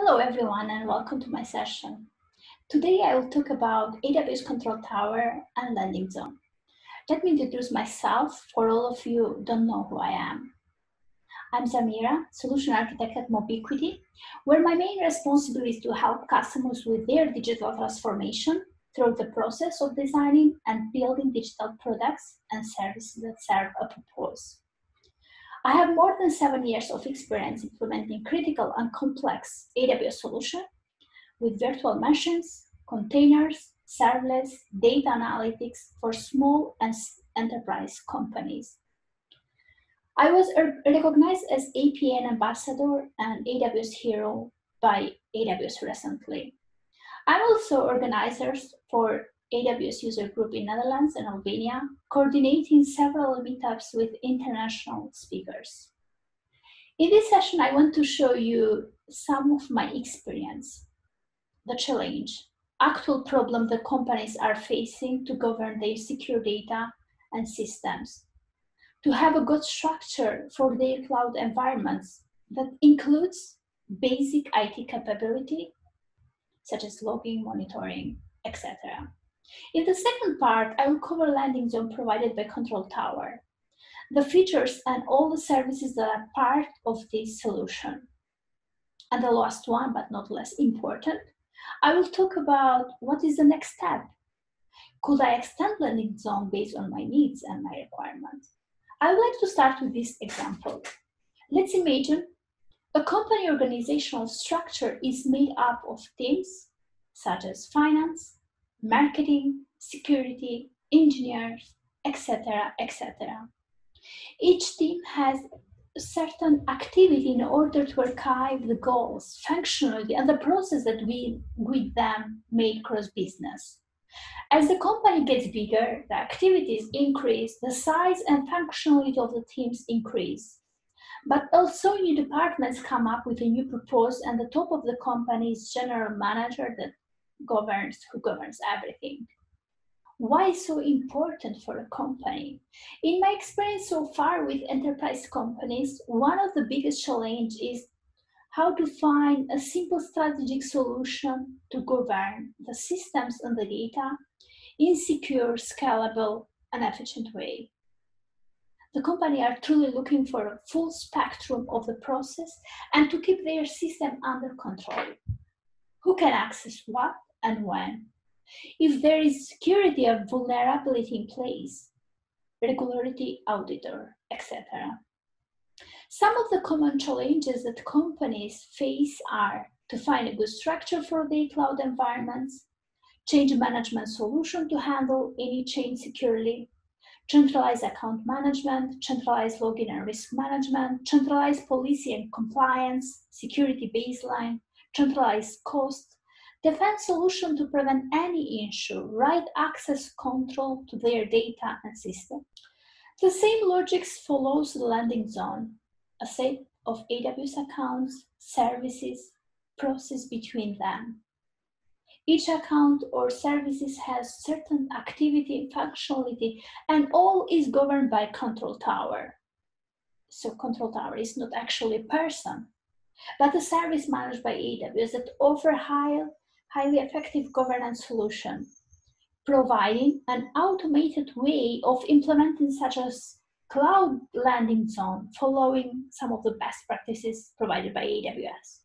Hello everyone and welcome to my session. Today I will talk about AWS Control Tower and Landing Zone. Let me introduce myself for all of you who don't know who I am. I'm Zamira, Solution Architect at Mobiquity, where my main responsibility is to help customers with their digital transformation through the process of designing and building digital products and services that serve a purpose. I have more than seven years of experience implementing critical and complex AWS solutions with virtual machines, containers, serverless, data analytics for small and enterprise companies. I was er-, recognized as APN ambassador and AWS hero by AWS recently. I'm also organizers for AWS user group in Netherlands and Albania, coordinating several meetups with international speakers. In this session, I want to show you some of my experience, the challenge, actual problem the companies are facing to govern their secure data and systems, to have a good structure for their cloud environments that includes basic IT capability, such as logging, monitoring, etc. In the second part, I will cover landing zone provided by Control Tower, the features and all the services that are part of this solution. And the last one, but not less important, I will talk about what is the next step. Could I extend landing zone based on my needs and my requirements? I would like to start with this example. Let's imagine a company organizational structure is made up of teams such as finance, marketing, security, engineers, etc., etc. Each team has certain activity in order to archive the goals, functionality, and the process that we with them made cross business. As the company gets bigger, the activities increase, the size and functionality of the teams increase. But also new departments come up with a new proposal and the top of the company is general manager that governs who governs everything. Why so important for a company? In my experience so far with enterprise companies one of the biggest challenge is how to find a simple strategic solution to govern the systems and the data in secure scalable and efficient way. The company are truly looking for a full spectrum of the process and to keep their system under control. Who can access what and when. If there is security or vulnerability in place, regularity auditor, etc. Some of the common challenges that companies face are to find a good structure for their cloud environments, change management solution to handle any change securely, centralized account management, centralized login and risk management, centralized policy and compliance, security baseline, centralized cost, defend solution to prevent any issue, right access control to their data and system. The same logic follows the landing zone, a set of AWS accounts, services, process between them. Each account or services has certain activity, functionality, and all is governed by control tower. So control tower is not actually a person, but a service managed by AWS that offer high highly effective governance solution, providing an automated way of implementing such as cloud landing zone, following some of the best practices provided by AWS.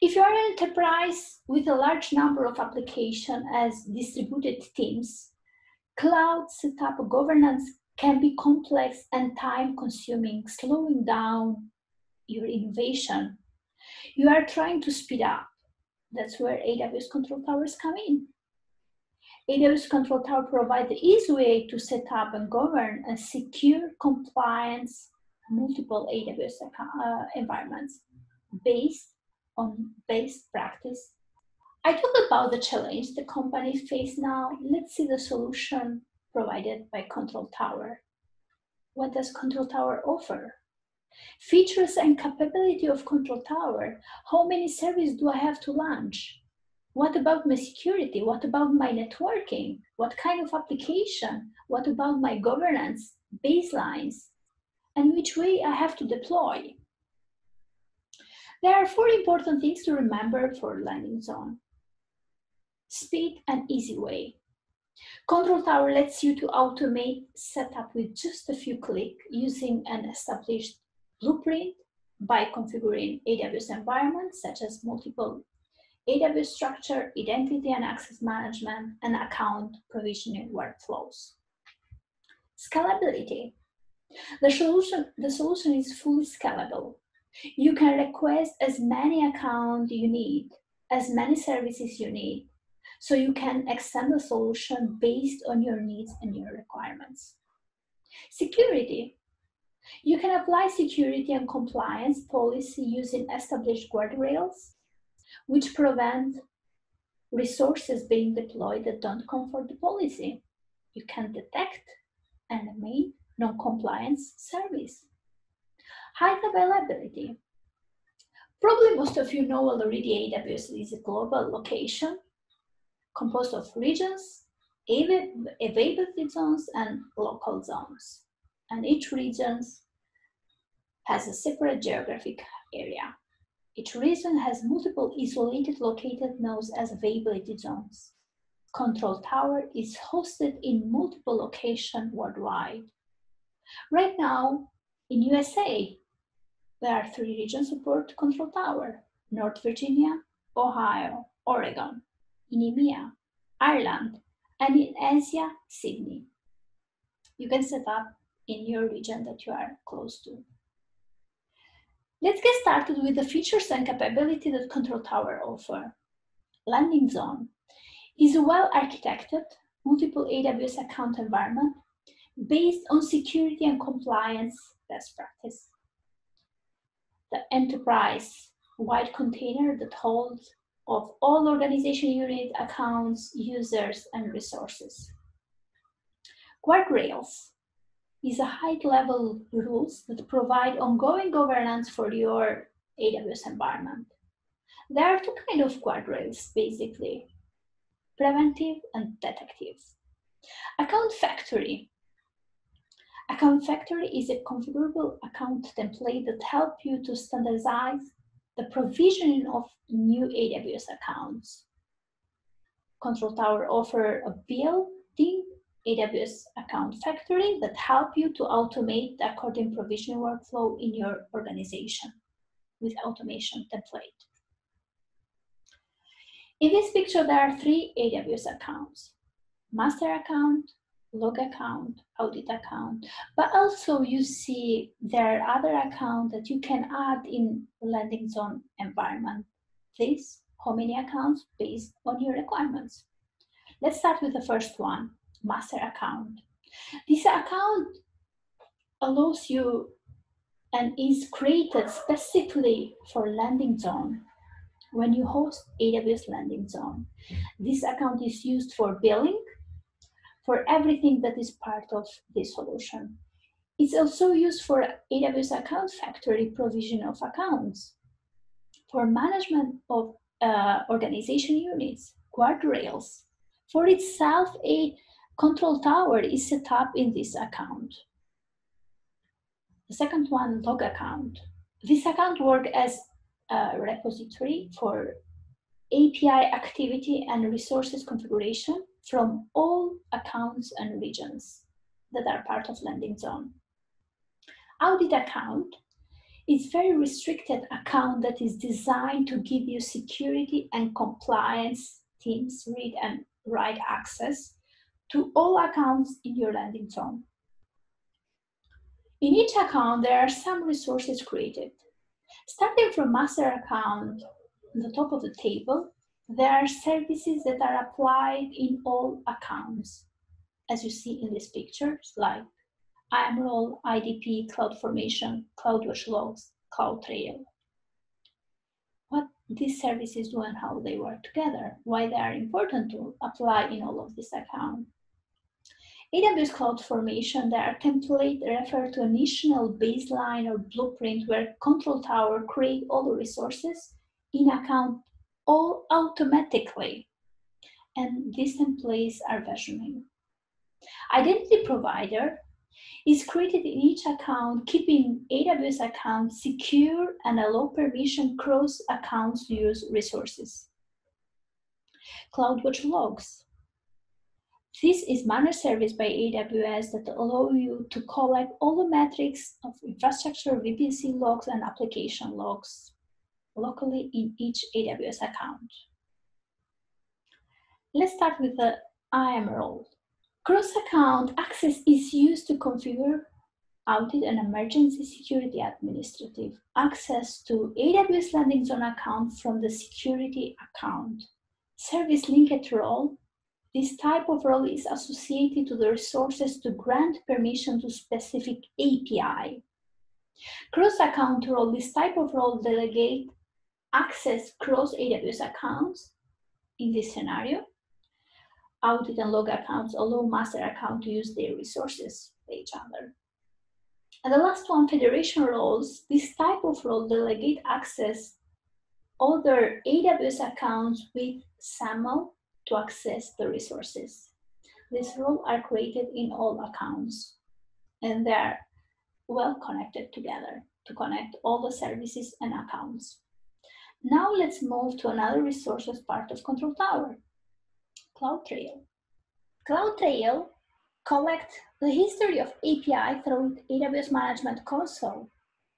If you are an enterprise with a large number of applications as distributed teams, cloud setup governance can be complex and time consuming, slowing down your innovation. You are trying to speed up that's where AWS Control Towers come in. AWS Control Tower provides the easy way to set up and govern a secure compliance multiple AWS uh, environments based on best practice. I talked about the challenge the company face now. Let's see the solution provided by Control Tower. What does Control Tower offer? Features and capability of Control Tower. How many services do I have to launch? What about my security? What about my networking? What kind of application? What about my governance, baselines? And which way I have to deploy? There are four important things to remember for landing zone. Speed and easy way. Control Tower lets you to automate setup with just a few clicks using an established blueprint by configuring AWS environments such as multiple AWS structure, identity and access management, and account provisioning workflows. Scalability. The solution, the solution is fully scalable. You can request as many accounts you need, as many services you need, so you can extend the solution based on your needs and your requirements. Security. You can apply security and compliance policy using established guardrails, which prevent resources being deployed that don't conform the policy. You can detect and make non-compliance service. High availability. Probably most of you know already AWS is a global location composed of regions, availability zones, and local zones. And each region has a separate geographic area. Each region has multiple isolated located nodes as availability zones. Control Tower is hosted in multiple locations worldwide. Right now, in USA, there are three regions support Control Tower, North Virginia, Ohio, Oregon, in EMEA, Ireland, and in Asia, Sydney. You can set up in your region that you are close to. Let's get started with the features and capability that Control Tower offer. Landing Zone is a well-architected multiple AWS account environment based on security and compliance best practice. The enterprise-wide container that holds of all organization unit accounts, users, and resources. Guardrails is a high-level rules that provide ongoing governance for your AWS environment. There are two kind of guardrails, basically, preventive and detective. Account Factory. Account Factory is a configurable account template that help you to standardize the provisioning of new AWS accounts. Control Tower offer a built-in AWS account factory that help you to automate the according provision workflow in your organization with automation template. In this picture, there are three AWS accounts, master account, log account, audit account, but also you see there are other accounts that you can add in landing zone environment. This, how many accounts based on your requirements. Let's start with the first one, master account. This account allows you and is created specifically for landing zone when you host AWS landing zone. This account is used for billing, for everything that is part of this solution. It's also used for AWS Account Factory provision of accounts, for management of uh, organization units, guardrails. For itself, a control tower is set up in this account. The second one, log account. This account works as a repository for API activity and resources configuration from all accounts and regions that are part of landing zone. Audit account is very restricted account that is designed to give you security and compliance teams read and write access to all accounts in your landing zone. In each account, there are some resources created. Starting from master account, on the top of the table, there are services that are applied in all accounts, as you see in these pictures, like IAMROLE, IDP, CloudFormation, CloudWatch Logs, CloudTrail. What these services do and how they work together, why they are important to apply in all of these accounts. AWS CloudFormation, there are templates refer to a initial baseline or blueprint where Control Tower create all the resources in account all automatically. And these templates are versioning. Identity provider is created in each account, keeping AWS account secure and allow permission cross accounts use resources. CloudWatch logs. This is managed service by AWS that allow you to collect all the metrics of infrastructure, VPC logs, and application logs locally in each AWS account. Let's start with the IAM role. Cross-account access is used to configure audit and emergency security administrative access to AWS landing zone account from the security account. Service linked role. This type of role is associated to the resources to grant permission to specific API. Cross-account role, this type of role delegate access cross AWS accounts in this scenario audit and log accounts allow master account to use their resources for each other. And the last one, federation roles. This type of role delegate access other AWS accounts with SAML to access the resources. These rules are created in all accounts and they're well connected together to connect all the services and accounts. Now let's move to another resource as part of Control Tower, CloudTrail. CloudTrail collects the history of API through AWS Management Console,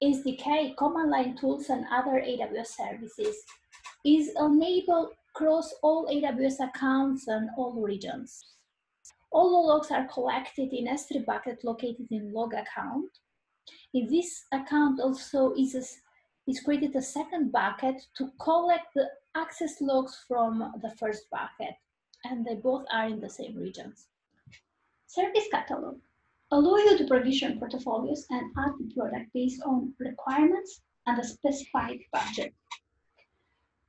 SDK, command line tools, and other AWS services. Is enabled across all AWS accounts and all regions. All the logs are collected in S3 bucket located in log account. In this account also is, a, is created a second bucket to collect the access logs from the first bucket and they both are in the same regions. Service catalog allow you to provision portfolios and add the product based on requirements and a specified budget.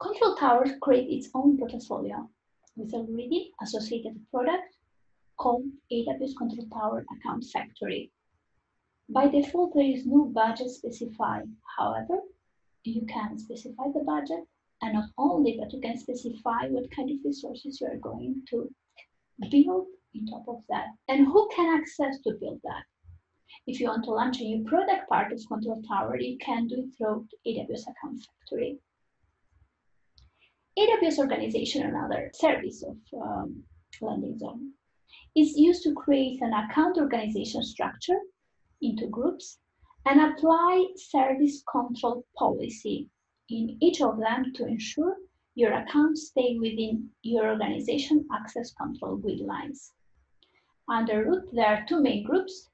Control Tower creates its own portfolio with already associated product called AWS Control Tower Account Factory. By default, there is no budget specified. However, you can specify the budget and not only, but you can specify what kind of resources you are going to build on top of that and who can access to build that. If you want to launch a new product part of Control Tower, you can do it through AWS Account Factory. AWS Organization, another service of um, Landing Zone, is used to create an account organization structure into groups and apply service control policy in each of them to ensure your accounts stay within your organization access control guidelines. Under root, there are two main groups,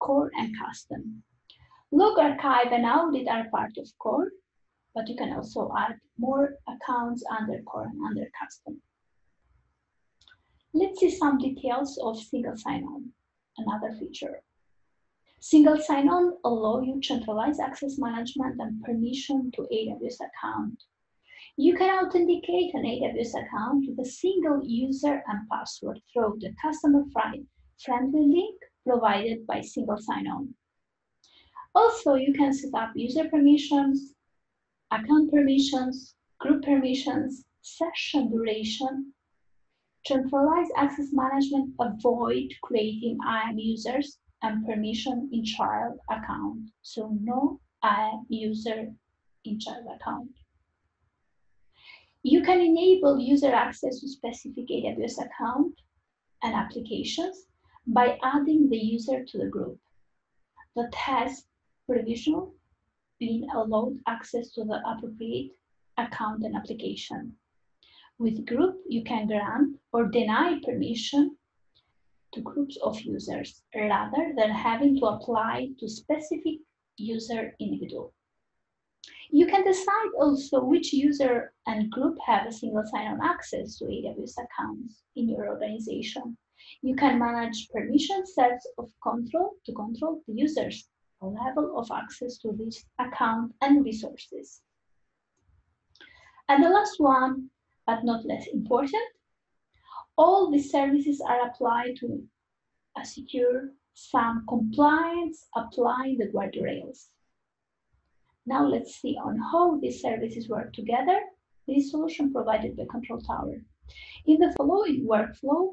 core and custom. Log archive and audit are part of core, but you can also add more accounts under under custom. Let's see some details of single sign-on, another feature. Single sign-on allow you centralized access management and permission to AWS account. You can authenticate an AWS account with a single user and password through the customer-friendly link provided by single sign-on. Also, you can set up user permissions, account permissions, group permissions, session duration, centralized access management, avoid creating IAM users, and permission in child account. So no add user in child account. You can enable user access to specific AWS account and applications by adding the user to the group that has provisional been allowed access to the appropriate account and application. With group, you can grant or deny permission to groups of users rather than having to apply to specific user individual. You can decide also which user and group have a single sign-on access to AWS accounts in your organization. You can manage permission sets of control to control the user's level of access to this account and resources. And the last one, but not less important, all these services are applied to a secure SAML compliance applying the guardrails. Now let's see on how these services work together. This solution provided by Control Tower. In the following workflow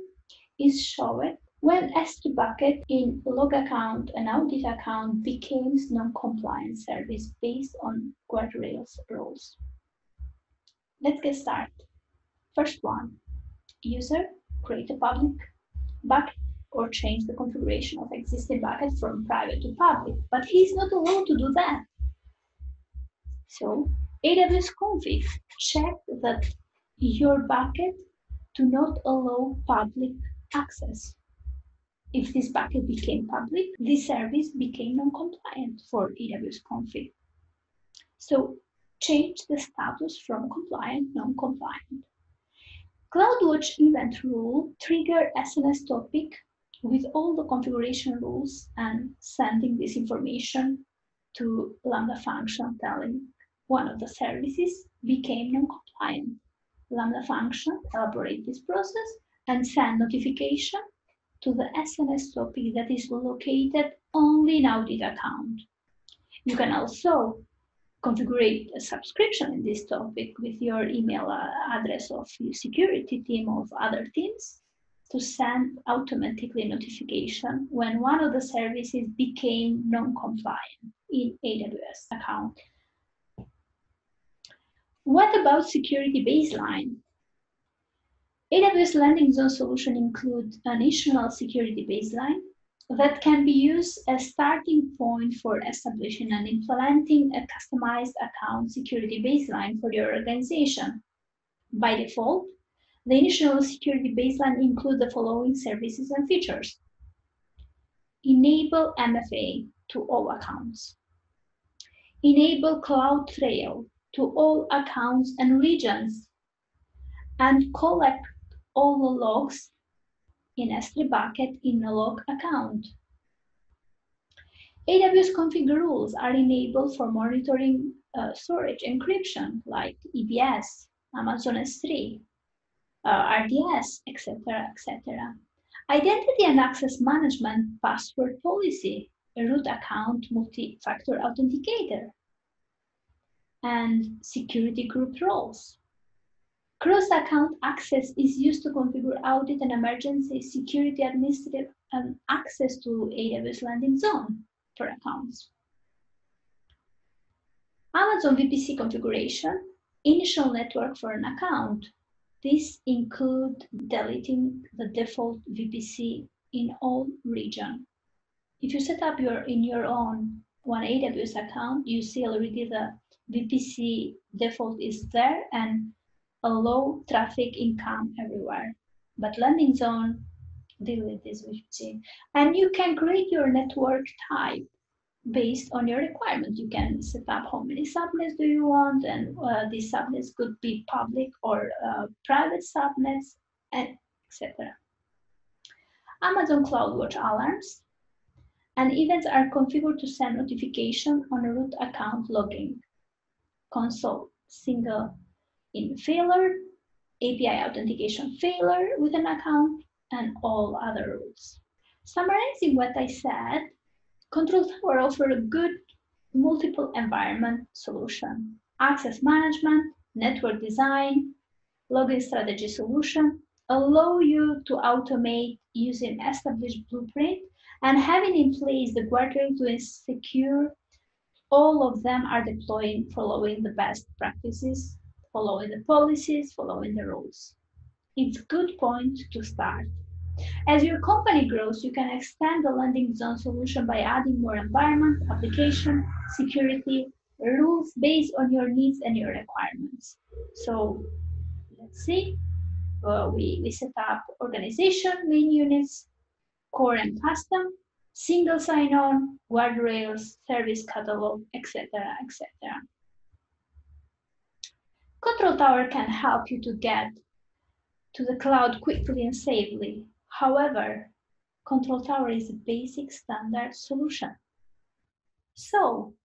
is shown when S3 bucket in log account and audit account became non-compliant service based on guardrails rules. Let's get started. First one, user create a public bucket or change the configuration of existing bucket from private to public, but he's not allowed to do that. So AWS config check that your bucket do not allow public access. If this bucket became public, this service became non-compliant for AWS config. So change the status from compliant, non-compliant. CloudWatch event rule trigger SNS topic with all the configuration rules and sending this information to Lambda function telling one of the services became non-compliant. Lambda function elaborate this process and send notification to the SNS topic that is located only in audit account. You can also configure a subscription in this topic with your email uh, address of your security team of other teams to send automatically notification when one of the services became non-compliant in AWS account. What about security baseline? AWS Landing Zone solution include a national security baseline that can be used as starting point for establishing and implementing a customized account security baseline for your organization. By default, the initial security baseline includes the following services and features. Enable MFA to all accounts. Enable CloudTrail to all accounts and regions and collect all the logs in S3 bucket in a log account. AWS config rules are enabled for monitoring uh, storage encryption like EBS, Amazon S3, uh, RDS, etc., etc. Identity and access management password policy, a root account multi-factor authenticator, and security group roles. Cross-account access is used to configure audit and emergency security administrative and access to AWS landing zone for accounts. Amazon VPC configuration, initial network for an account. This include deleting the default VPC in all region. If you set up your in your own one AWS account, you see already the VPC default is there and a low traffic income everywhere. But landing zone deal with this VPC. And you can create your network type based on your requirement. You can set up how many subnets do you want, and uh, these subnets could be public or uh, private subnets, and etc. Amazon CloudWatch alarms and events are configured to send notification on a root account logging console single in failure, API authentication failure with an account, and all other rules. Summarizing what I said, Control Tower offers a good multiple environment solution. Access management, network design, login strategy solution allow you to automate using established blueprint and having in place the guardrail to secure all of them are deploying following the best practices following the policies, following the rules. It's a good point to start. As your company grows, you can extend the landing zone solution by adding more environment, application, security, rules based on your needs and your requirements. So let's see. Uh, we, we set up organization, main units, core and custom, single sign-on, guardrails, service catalog, etc., etc. Control Tower can help you to get to the cloud quickly and safely. However, Control Tower is a basic standard solution. So,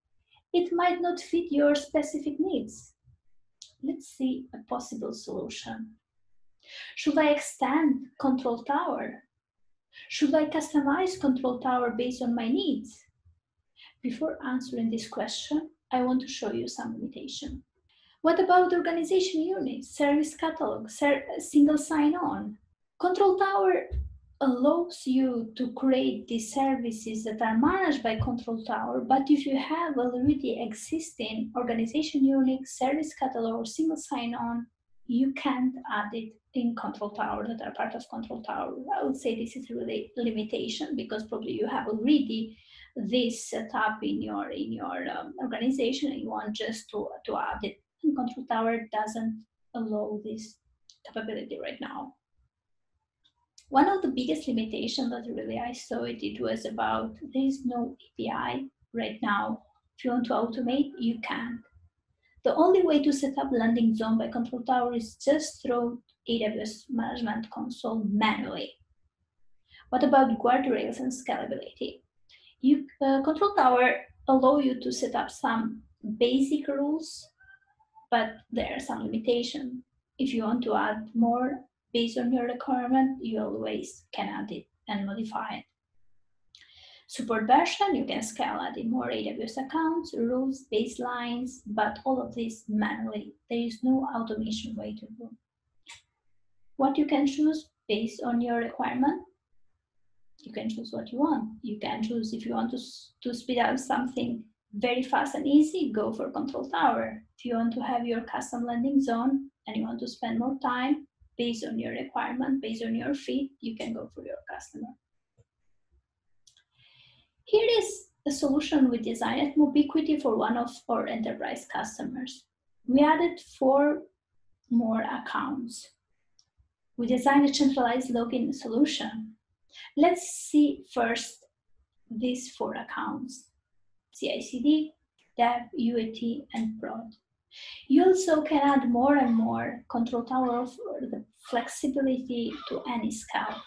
it might not fit your specific needs. Let's see a possible solution. Should I extend Control Tower? Should I customize Control Tower based on my needs? Before answering this question, I want to show you some limitation. What about organization units, service catalog, ser single sign-on? Control Tower allows you to create these services that are managed by Control Tower, but if you have already existing organization units, service catalog, or single sign-on, you can't add it in Control Tower that are part of Control Tower. I would say this is really limitation because probably you have already this set up in your in your um, organization and you want just to, to add it. And Control Tower doesn't allow this capability right now. One of the biggest limitations that really I saw it, it was about there is no API right now. If you want to automate, you can't. The only way to set up landing zone by Control Tower is just through AWS Management Console manually. What about guardrails and scalability? You, uh, Control Tower allow you to set up some basic rules, but there are some limitations. If you want to add more based on your requirement, you always can add it and modify it. Support version, you can scale adding more AWS accounts, rules, baselines, but all of this manually. There is no automation way to do. What you can choose based on your requirement, you can choose what you want. You can choose if you want to, to speed up something very fast and easy, go for Control Tower. If you want to have your custom landing zone and you want to spend more time based on your requirement, based on your fee, you can go for your customer. Here is a solution we designed at Mobiquity for one of our enterprise customers. We added four more accounts. We designed a centralized login solution. Let's see first these four accounts, CICD, Dev, UAT, and Prod. You also can add more and more control tower for the flexibility to any scale.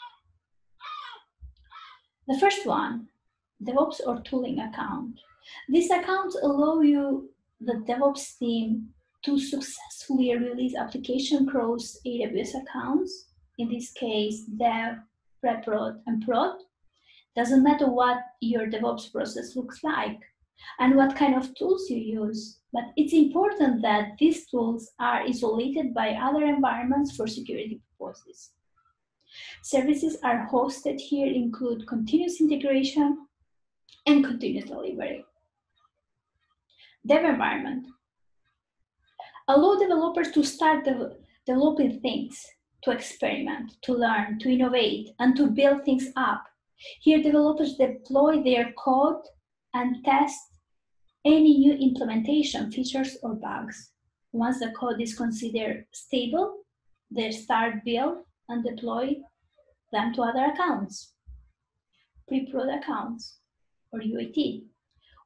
The first one, DevOps or tooling account. These accounts allow you, the DevOps team, to successfully release application across AWS accounts, in this case, dev, preprod, and prod. Doesn't matter what your DevOps process looks like and what kind of tools you use, but it's important that these tools are isolated by other environments for security purposes. Services are hosted here include continuous integration, and continuous delivery. Dev environment. Allow developers to start de developing things, to experiment, to learn, to innovate, and to build things up. Here, developers deploy their code and test any new implementation, features, or bugs. Once the code is considered stable, they start build and deploy them to other accounts, pre-prod accounts or UAT,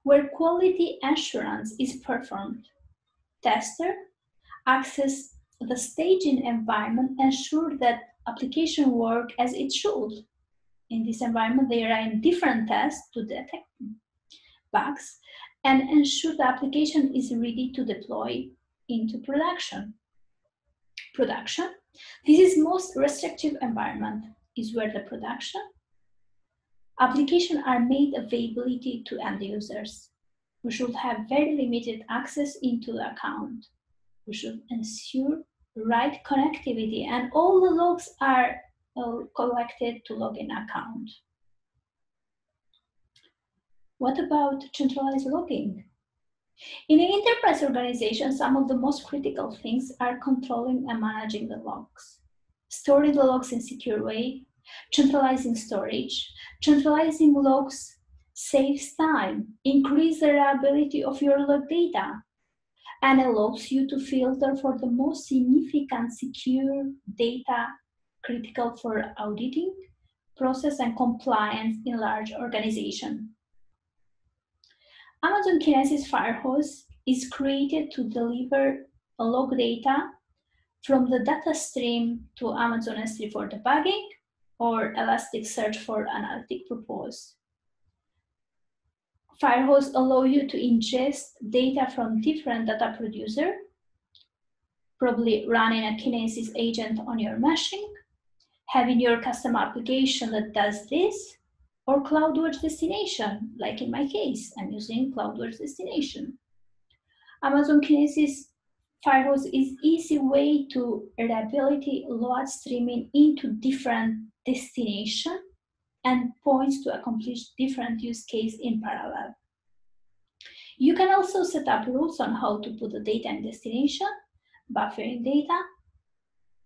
where quality assurance is performed. Tester access the staging environment and ensure that application work as it should. In this environment, they are in different tests to detect bugs and ensure the application is ready to deploy into production. Production. This is most restrictive environment is where the production Applications are made availability to end users. We should have very limited access into the account. We should ensure right connectivity and all the logs are uh, collected to login account. What about centralized logging? In an enterprise organization, some of the most critical things are controlling and managing the logs, storing the logs in secure way, Centralizing storage, centralizing logs saves time, increase the reliability of your log data, and allows you to filter for the most significant secure data critical for auditing, process, and compliance in large organization. Amazon Kinesis Firehose is created to deliver log data from the data stream to Amazon S3 for debugging or Elasticsearch for analytic purpose. Firehose allow you to ingest data from different data producer, probably running a Kinesis agent on your machine, having your custom application that does this, or CloudWatch destination, like in my case, I'm using CloudWatch destination. Amazon Kinesis Firehose is easy way to reliability load streaming into different destination and points to accomplish different use case in parallel. You can also set up rules on how to put the data in destination, buffering data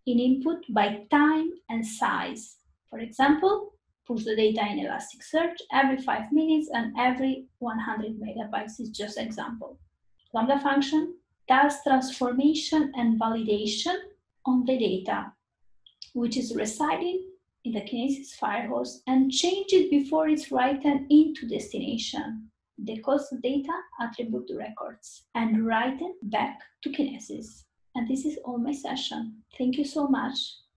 in input by time and size. For example, push the data in Elasticsearch every five minutes and every 100 megabytes is just example. Lambda function does transformation and validation on the data, which is residing in the Kinesis Firehose and change it before it's written into destination. The data, attribute records, and write it back to Kinesis. And this is all my session. Thank you so much.